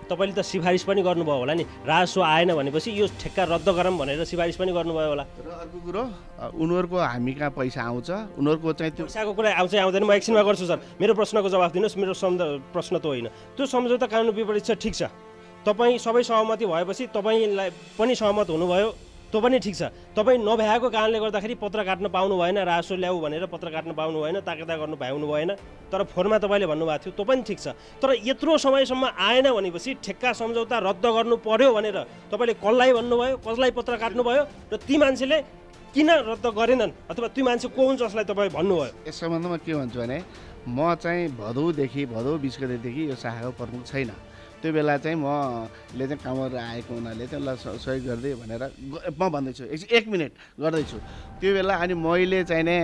तपाईँले त सिफारिस पनि गर्नुभयो होला नि राजस्व आएन भनेपछि यो ठेक्का रद्द गरौँ भनेर सिफारिस पनि गर्नुभयो होला। र अर्को कुरो उनीहरूको हामी कहाँ पैसा आउँछ? उनीहरूको चाहिँ त्यो पैसाको कुरा आउँछ आउँदैन म एकछिनमा गर्छु सर। मेरो प्रश्नको जवाफ दिनुहोस् मेरो सम्झ प्रश्न त होइन। त्यो सम्झौता कानुन विपरीत छ ठिक छ। तपाईँ सबै सहमति भएपछि तपाईँलाई पनि सहमत हुनुभयो। त्यो पनि ठिक छ। तपाईँ नभ्याएको कारणले गर्दाखेरि पत्र काट्न पाउनु भएन रासो ल्याऊ भनेर पत्र काट्न पाउनु भएन ताकेता गर्नु भ्याउनु भएन तर फोनमा तपाईँले भन्नुभएको थियो त्यो पनि ठिक छ। तर यत्रो समयसम्म आएन भनेपछि ठेक्का सम्झौता रद्द गर्नु पर्यो भनेर तपाईँले कसलाई भन्नुभयो कसलाई पत्र काट्नुभयो र ती मान्छेले किन रद्द गरेनन् अथवा ती मान्छे को हुन् जसलाई तपाईँ भन्नुभयो? यस सम्बन्धमा के भन्छु भने म चाहिँ भदौदेखि भदौ बिस गतेदेखि यो शाखाको प्रमुख छैन। त्यो बेला चाहिँ मले चाहिँ काम गरेर आएको हुनाले चाहिँ स- सहयोग गरिदिए भनेर म भन्दैछु। एक एक मिनट गर्दैछु। त्यो बेला अनि मैले चाहिँ नि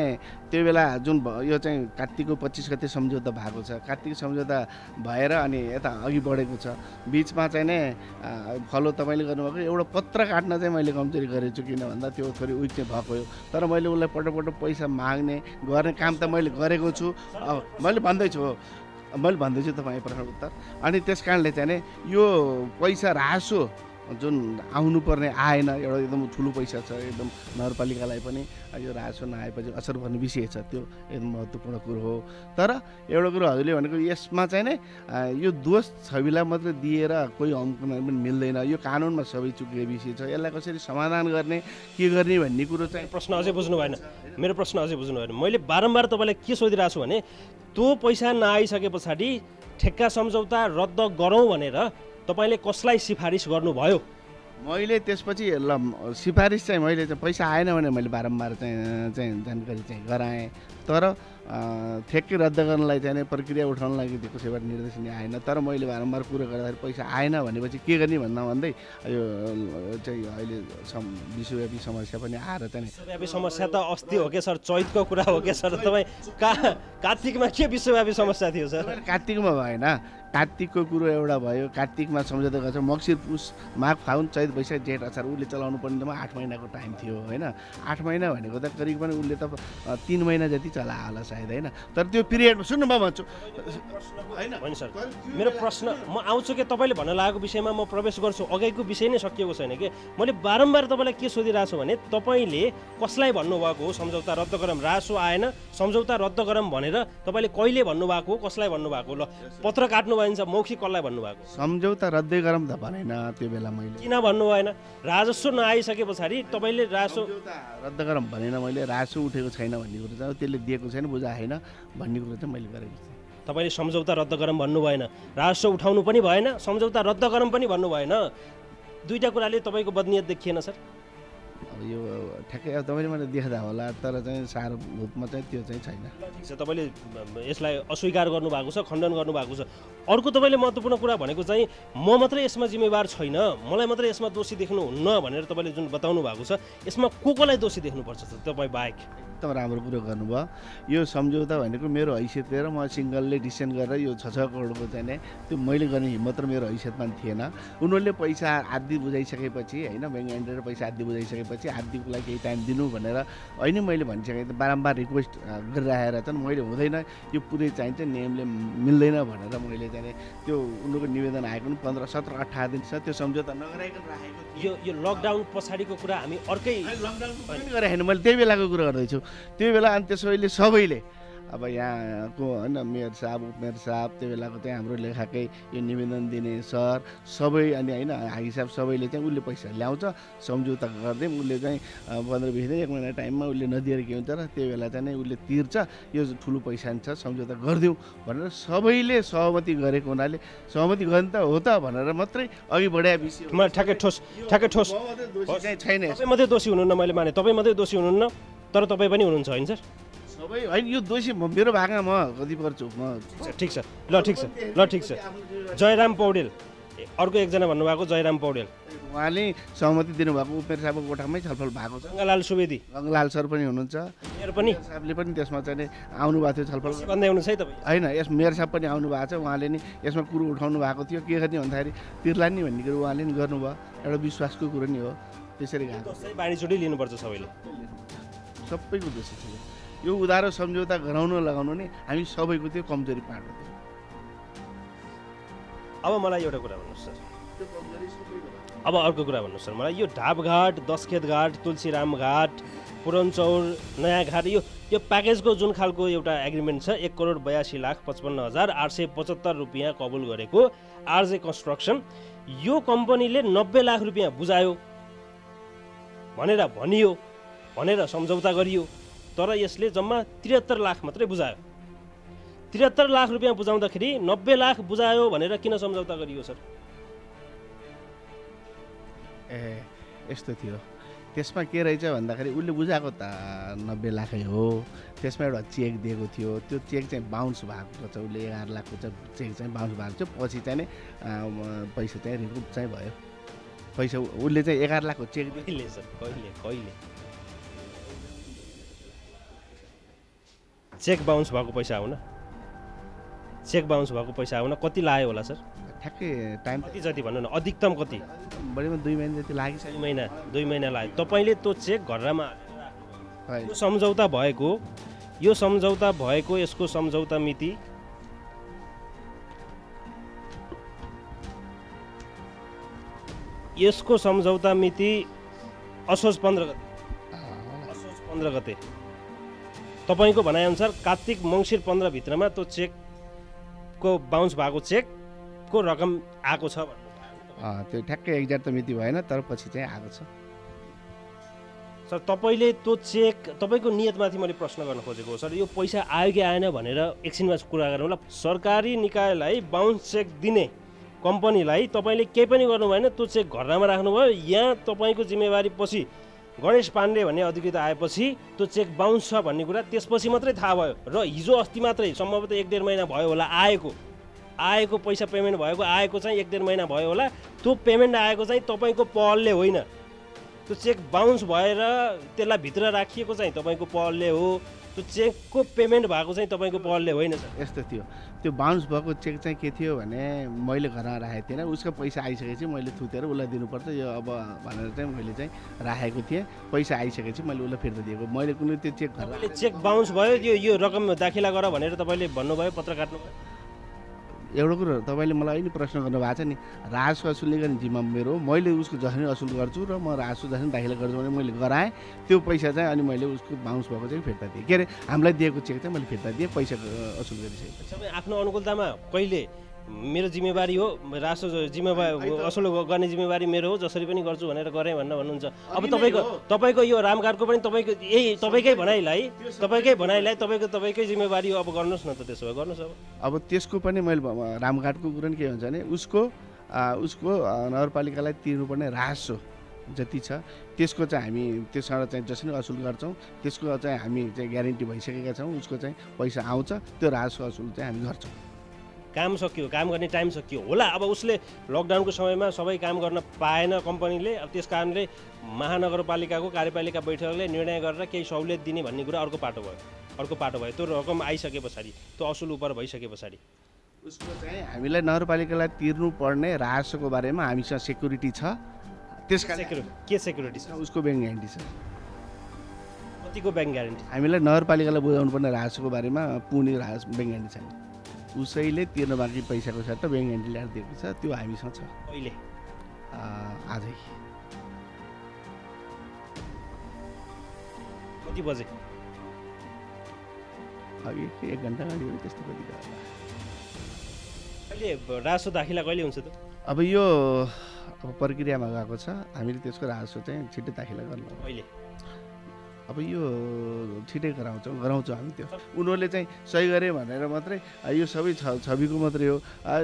त्यो बेला जुन यो चाहिँ कार्तिकको पच्चिस गते सम्झौता भएको छ। कार्तिक सम्झौता भएर अनि यता अघि बढेको छ। बिचमा चाहिँ नि फलो तपाईँले गर्नुभएको एउटा पत्र काट्न चाहिँ मैले कमजोरी गरेको छु किन भन्दा त्यो थोरै चाहिँ भएको हो। तर मैले उसलाई पटक पटक पैसा माग्ने गर्ने काम त मैले गरेको छु। मैले भन्दैछु हो। मैले भन्दैछु तपाईँ प्रश्न उत्तर। अनि त्यस कारणले चाहिँ यो पैसा रासो जुन आउनुपर्ने आएन एउटा एकदम ठुलो पैसा छ एकदम नगरपालिकालाई पनि यो रासो नआएपछि असर पर्ने विषय छ त्यो एकदम महत्त्वपूर्ण कुरो हो। तर एउटा कुरो हजुरले भनेको यसमा चाहिँ नै यो दोष छविलाई मात्रै दिएर कोही अङ्कन पनि मिल्दैन। यो कानुनमा सबै चुकेको विषय छ। यसलाई कसरी समाधान गर्ने के गर्ने भन्ने कुरो चाहिँ प्रश्न अझै बुझ्नु भएन। मेरो प्रश्न अझै बुझ्नु भएन। मैले बारम्बार तपाईँलाई के सोधिरहेको छु भने त्यो पैसा नआइसके पछाडि ठेक्का सम्झौता रद्द गरौँ भनेर तपाईँले कसलाई सिफारिस गर्नुभयो? मैले त्यसपछि ल सिफारिस चाहिँ मैले पैसा आएन भने मैले बारम्बार चाहिँ चाहिँ जानकारी चाहिँ गराएँ। तर अ, ठेक्कै रद्द गर्नलाई चाहिँ नि प्रक्रिया उठाउन लागि दिएको सेवा निर्देशन आएन। तर मैले बारम्बार कुरो गर्दाखेरि पैसा आएन भनेपछि के गर्ने भन्दा भन्दै यो चाहिँ अहिले सम विश्वव्यापी समस्या पनि आएर चाहिँ नि विश्वव्यापी समस्या त अस्ति हो क्या सर? चैतको कुरा हो क्या सर? तपाईँ का कार्तिकमा के विश्वव्यापी समस्या थियो सर? कार्तिकमा भएन। कार्तिकको कुरो एउटा भयो कार्तिकमा सम्झौता गर्छ। मक्सिर पुस माघ फाउन चैत वैशाख जेठ असार उसले चलाउनु पर्ने आठ महिनाको टाइम थियो होइन? आठ महिना भनेको त करिब पनि उसले त तिन महिना जति चलायो होला सायद होइन? तर त्यो पिरियडमा सुन्नु म भन्छु। होइन? सर मेरो प्रश्न म आउँछु कि तपाईँले भन्न लागेको विषयमा म प्रवेश गर्छु? अगाडिको विषय नै सकिएको छैन कि? मैले बारम्बार तपाईँलाई के सोधिरहेको छु भने तपाईँले कसलाई भन्नुभएको हो? सम्झौता रद्द गरौँ रासो आएन। सम्झौता रद्द गरौँ भनेर तपाईँले कहिले भन्नुभएको हो? कसलाई भन्नुभएको? ल पत्र काट्नु भइन्छ मौखिक कसलाई भन्नुभएको? सम्झौता रद्दै गरौँ त भनेन त्यो बेला मैले। किन भन्नु भएन? राजस्व नआइसके पछाडि तपाईँले राजस्व रद्द गरौँ भनेन मैले रासो उठेको छैन भन्ने कुरो चाहिँ त्यसले दिएको छैन बुझाएन भन्ने कुरो चाहिँ मैले गरेको छु। तपाईँले सम्झौता रद्द गरौँ भन्नु भएन। राजस्व उठाउनु पनि भएन सम्झौता रद्द गरौँ पनि भन्नु भएन। दुईवटा कुराले तपाईँको बदनियत देखिएन सर। यो ठ्याक्कै अब तपाईँले मैले देख्दा होला तर चाहिँ सारो रूपमा चाहिँ त्यो चाहिँ छैन। ठिक छ तपाईँले यसलाई अस्वीकार गर्नुभएको छ खण्डन गर्नुभएको छ। अर्को तपाईँले महत्त्वपूर्ण कुरा भनेको चाहिँ म मात्रै यसमा जिम्मेवार छैन मलाई मात्रै यसमा दोषी देख्नुहुन्न भनेर तपाईँले जुन बताउनु भएको छ यसमा को कोलाई दोषी देख्नुपर्छ त? तपाईँ बाहेक। एकदम राम्रो कुरो गर्नुभयो। यो सम्झौता भनेको मेरो हैसियत लिएर म सिङ्गलले डिसिसन गरेर यो छ छ करोडको चाहिँ नि त्यो मैले गर्ने हिम्मत र मेरो हैसियतमा थिएन। उनीहरूले पैसा आदि बुझाइसकेपछि होइन ब्याङ्क एन्डेर पैसा आदि बुझाइसकेपछि आदिको लागि केही टाइम दिनु भनेर होइन मैले भनिसकेको थिएँ बारम्बार रिक्वेस्ट गरिराखेर चाहिँ मैले हुँदैन। यो पुरै चाहिन्छ नियमले मिल्दैन भनेर मैले चाहिँ त्यो उनीहरूको निवेदन आएको पनि पन्ध्र सत्र अठार दिन छ। त्यो सम्झौता नगराइकन राखेको यो यो लकडाउन पछाडिको कुरा हामी अर्कै गरेको छैन मैले त्यही बेलाको कुरो गर्दैछु। त्यो बेला अनि त्यसैले सबैले अब यहाँको होइन मेयर साहब उपमेयर साहब त्यो बेलाको चाहिँ हाम्रो लेखाकै यो निवेदन दिने सर सबै अनि होइन हागी साहब सबैले चाहिँ उसले पैसा ल्याउँछ सम्झौता गरिदिउँ उसले चाहिँ पन्ध्र बिस दिन एक महिना टाइममा उसले नदिएर के हुन्छ र त्यो बेला चाहिँ नै उसले तिर्छ यो ठुलो पैसा नि छ सम्झौता गरिदिउँ भनेर सबैले सहमति गरेको हुनाले सहमति गर्ने त हो त भनेर मात्रै अघि बढाए विषय ठ्याक्कै ठोस ठ्याक्कै ठोस चाहिँ छैन मात्रै दोषी हुनुहुन्न मैले माने तपाईँ मात्रै दोषी हुनुहुन्न तर तपाईँ पनि हुनुहुन्छ होइन सर सबै होइन यो दोषी मेरो भागमा म कति पर्छु म ठिक छ ल ठिक छ ल ठिक छ। जयराम पौडेल अर्को एकजना भन्नुभएको जयराम पौडेल। उहाँले सहमति दिनुभएको उपेन्द्र साहबको कोठामै छलफल भएको छ। गङ्गालाल सुवेदी। गङ्गलाल सर पनि हुनुहुन्छ। मेयर पनि। साहबले पनि त्यसमा चाहिँ नि आउनु भएको थियो छलफल। भन्दै हुनुहुन्छ है तपाईँ? होइन यस मेयर साहब पनि आउनु भएको छ। उहाँले नि यसमा कुरो उठाउनु भएको थियो। के गर्ने भन्दाखेरि तिर्ला नि भन्ने कुरो उहाँले नि गर्नुभयो। एउटा विश्वासको कुरो नि हो। त्यसरी गएको लिनुपर्छ सबैले। सबैको दोषी थियो यो उधारो सम्झौता गराउनु लगाउनु नि हामी सबैको त्यो कमजोरी पार्नु थियो अब मलाई एउटा कुरा भन्नुहोस् सर। अब अर्को कुरा भन्नुहोस् सर मलाई यो ढाबघाट दसखेत घाट तुलसीराम घाट पुरनचौर नयाँ घाट यो यो प्याकेजको जुन खालको एउटा एग्रिमेन्ट छ एक करोड बयासी लाख पचपन्न हजार आठ सय पचहत्तर रुपियाँ कबुल गरेको आरजे कन्स्ट्रक्सन यो कम्पनीले नब्बे लाख रुपियाँ बुझायो भनेर भनियो भनेर सम्झौता गरियो। तर यसले जम्मा त्रिहत्तर लाख मात्रै बुझायो। त्रिहत्तर लाख रुपियाँ बुझाउँदाखेरि नब्बे लाख बुझायो भनेर किन सम्झौता गरियो सर? ए यस्तो थियो। त्यसमा के रहेछ भन्दाखेरि उसले बुझाएको त नब्बे लाखै हो। त्यसमा एउटा चेक दिएको थियो। त्यो चेक चाहिँ बााउन्स भएको छ उसले एघार लाखको चाहिँ चेक चाहिँ बााउन्स भएको थियो पछि चाहिँ नि पैसा चाहिँ रिकुप चाहिँ भयो। पैसा उसले चाहिँ एघार लाखको चेक कहिले सर? कहिले कहिले? चेक बााउन्स भएको पैसा आउन? चेक बााउन्स भएको पैसा आउन कति लाग्यो होला सर? ठ्याक्कै टाइम कति जति भन्नु न अधिकतम कति? बढीमा दुई महिना जति दुई लागिसक्यो महिना दुई महिना लाग्यो। तपाईँले त्यो चेक घरमा। यो सम्झौता भएको यो सम्झौता भएको यसको सम्झौता मिति? यसको सम्झौता मिति असोज पन्ध्र गते। असोज पन्ध्र गते। तपाईँको भनाइअनुसार कार्तिक मङ्सिर पन्ध्रभित्रमा त्यो चेकको बााउन्स भएको चेकको रकम आएको छ त्यो ठ्याक्कै एक्ज्याक्ट त मिति भएन तर पछि चाहिँ आएको छ। सर तपाईँले त्यो चेक तपाईँको नियतमाथि मैले प्रश्न गर्न खोजेको हो। सर यो पैसा आयो कि आएन भनेर एकछिनमा कुरा गरौँ ल सरकारी निकायलाई बााउन्स चेक दिने कम्पनीलाई तपाईँले केही पनि गर्नु भएन त्यो चेक घरमा राख्नुभयो। यहाँ तपाईँको जिम्मेवारी पछि गणेश पाण्डे भन्ने अधिकृत आएपछि त्यो चेक बााउन्स छ भन्ने कुरा त्यसपछि मात्रै थाहा भयो। र हिजो अस्ति मात्रै सम्भवतः एक डेढ महिना भयो होला आएको। आएको पैसा पेमेन्ट भएको आएको चाहिँ एक डेढ महिना भयो होला। त्यो पेमेन्ट आएको चाहिँ तपाईँको पहलले होइन। त्यो चेक बााउन्स भएर त्यसलाई भित्र राखिएको चाहिँ तपाईँको पहलले हो। त्यो चेकको पेमेन्ट भएको चाहिँ तपाईँको पहलले होइन सर? यस्तो थियो। त्यो बााउन्स भएको चेक चाहिँ के थियो भने मैले घरमा राखेको थिएन। उसको पैसा आइसकेपछि मैले थुतेर उसलाई दिनुपर्छ। यो अब भनेर चाहिँ मैले चाहिँ राखेको थिएँ। पैसा आइसकेपछि मैले उसलाई फिर्ता दिएको। मैले कुनै त्यो चेक घरमा चेक बााउन्स भयो यो यो रकम दाखिला गर भनेर तपाईँले भन्नुभयो पत्र काट्नुभयो? एउटा कुरो तपाईँले मलाई अहिले प्रश्न गर्नुभएको छ नि राजको असुलले गर्ने जिम्मा मेरो। मैले उसको जसरी असुल गर्छु र म राजको जसरी दाखिला गर्छु भने मैले गराएँ त्यो पैसा चाहिँ अनि मैले उसको बााउन्स भएको चाहिँ फिर्ता दिएँ के अरे हामीलाई दिएको चेक चाहिँ मैले फिर्ता दिएँ पैसा असुल गरिसकेपछि सबै आफ्नो अनुकूलतामा कहिले मेरो जिम्मेवारी हो रासो जिम्मेवारी असुल गर्ने जिम्मेवारी मेरो हो जसरी पनि गर्छु भनेर गरेँ भनेर भन्नुहुन्छ। अब तपाईँको। तपाईँको यो रामघाटको पनि तपाईँको यही तपाईँकै भनाइलाई तपाईँकै भनाइलाई तपाईँको तपाईँकै जिम्मेवारी हो अब गर्नुहोस् न त त्यसो भए गर्नुहोस् अब। अब त्यसको पनि मैले रामघाटको कुरो नि के हुन्छ भने उसको उसको नगरपालिकालाई तिर्नुपर्ने राजस्व जति छ। त्यसको चाहिँ हामी त्यसबाट चाहिँ जसरी असुल गर्छौँ त्यसको चाहिँ हामी चाहिँ ग्यारेन्टी भइसकेका छौँ उसको चाहिँ पैसा आउँछ त्यो राजस्व असुल चाहिँ हामी गर्छौँ। काम सकियो काम गर्ने टाइम सकियो। होला अब उसले लकडाउनको समयमा सबै काम गर्न पाएन कम्पनीले अब त्यस कारणले महानगरपालिकाको कार्यपालिका बैठकले निर्णय गरेर केही सहुलियत दिने भन्ने कुरा अर्को पाटो भयो। अर्को पाटो भयो। त्यो रकम आइसके पछाडि त्यो असुल उपर भइसके पछाडि। उसको चाहिँ हामीलाई नगरपालिकालाई तिर्नुपर्ने राजस्वको बारेमा हामीसँग सेक्युरिटी छ। त्यस कारण सेक्युरिटी के सेक्युरिटी छ? उसको ब्याङ्क ग्यारेन्टी छ। कतिको ब्याङ्क ग्यारेन्टी हामीलाई नगरपालिकालाई बुझाउनु पर्ने राजस्वको बारेमा पुग्ने राज ब्याङ्क ग्यारेन्टी छैन। उसैले तिर्न बाँकी पैसाको सट्टा ब्याङ्क ग्यारेन्टी ल्याएर दिएको छ त्यो हामीसँग छ। अहिले आजै। कति बजे? एक घन्टा अगाडि त्यस्तो कति। अहिले रासो दाखिला कहिले हुन्छ त? अब यो अब प्रक्रियामा गएको छ हामीले त्यसको राजस्व चाहिँ छिट्टै दाखिला गर्नु अहिले अब यो छिटै गराउँछौँ गराउँछौँ हामी त्यो। उनीहरूले चाहिँ सही गरे भनेर मात्रै यो सबै छ छविको मात्रै हो।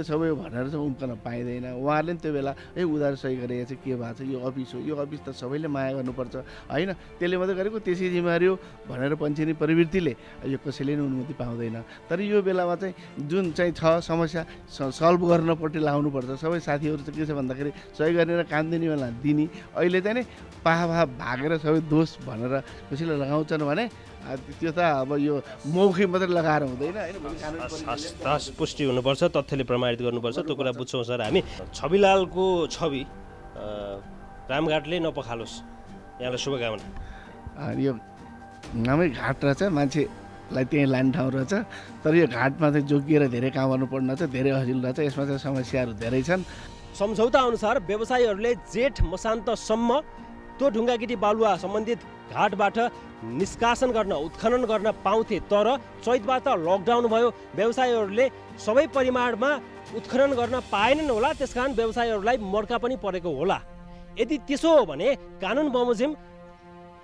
सबै भनेर चाहिँ उम्कन पाइँदैन। उहाँहरूले पनि त्यो बेला ए उनीहरू सही गरे चाहिँ के भएको छ? यो अफिस हो। यो अफिस त सबैले माया गर्नुपर्छ। होइन त्यसले मात्रै गरेको त्यसै जिम्मेवारी हो भनेर पन्छिने प्रवृत्तिले यो कसैले नै अनुमति पाउँदैन। तर यो बेलामा चाहिँ जुन चाहिँ छ समस्या सल्भ गर्नपट्टि लाउनुपर्छ। सबै साथीहरू चाहिँ के छ भन्दाखेरि सही गरेर काम दिने बेला दिने। अहिले चाहिँ नि पाहा भागेर सबै दोष भनेर कसैले लगाउँछन् भने त्यो त अब यो मौखिक मात्रै लगाएर हुँदैन होइन? पुष्टि हुनुपर्छ तथ्यले प्रमाणित गर्नुपर्छ त्यो कुरा बुझ्छौँ सर हामी। छविलालको छवि रामघाटले नपखालोस्। यहाँलाई शुभकामना। यो नामै घाट रहेछ मान्छेलाई त्यहीँ लाने ठाउँ रहेछ तर यो घाटमा चाहिँ जोगिएर धेरै काम गर्नुपर्ने रहेछ धेरै हजिल रहेछ यसमा चाहिँ समस्याहरू धेरै छन्। सम्झौता अनुसार व्यवसायीहरूले जेठ मसान्तसम्म त्यो ढुङ्गागिटी बालुवा सम्बन्धित घाटबाट निष्कासन गर्न उत्खनन गर्न पाउँथे तर चैतबाट लकडाउन भयो। व्यवसायीहरूले सबै परिमाणमा उत्खनन गर्न पाएनन् होला। त्यसकारण व्यवसायीहरूलाई मर्का पनि परेको होला। यदि त्यसो हो भने कानुन बमोजिम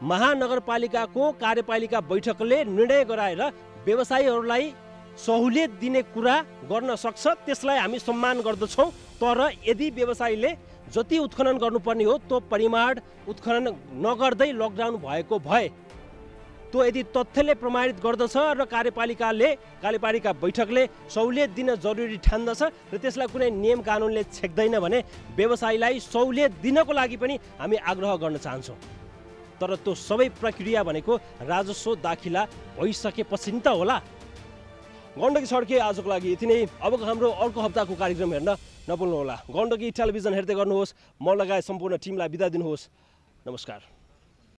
महानगरपालिकाको कार्यपालिका बैठकले निर्णय गराएर व्यवसायीहरूलाई सहुलियत दिने कुरा गर्न सक्छ त्यसलाई हामी सम्मान गर्दछौँ। तर यदि व्यवसायीले जति उत्खनन गर्नुपर्ने हो त्यो परिमाण उत्खनन नगर्दै लकडाउन भएको भए त्यो यदि तथ्यले प्रमाणित गर्दछ र कार्यपालिकाले कार्यपालिका बैठकले सहुलियत दिन जरुरी ठान्दछ र त्यसलाई कुनै नियम कानुनले छेक्दैन भने व्यवसायीलाई सहुलियत दिनको लागि पनि हामी आग्रह गर्न चाहन्छौँ। तर त्यो सबै प्रक्रिया भनेको राजस्व दाखिला भइसकेपछि नि त होला। गण्डकी सड्के आजको लागि यति नै। अबको हाम्रो अर्को हप्ताको कार्यक्रम हेर्न नभुल्नुहोला गण्डकी टेलिभिजन हेर्दै गर्नुहोस्। म लगायत सम्पूर्ण टिमलाई बिदा दिनुहोस्। नमस्कार।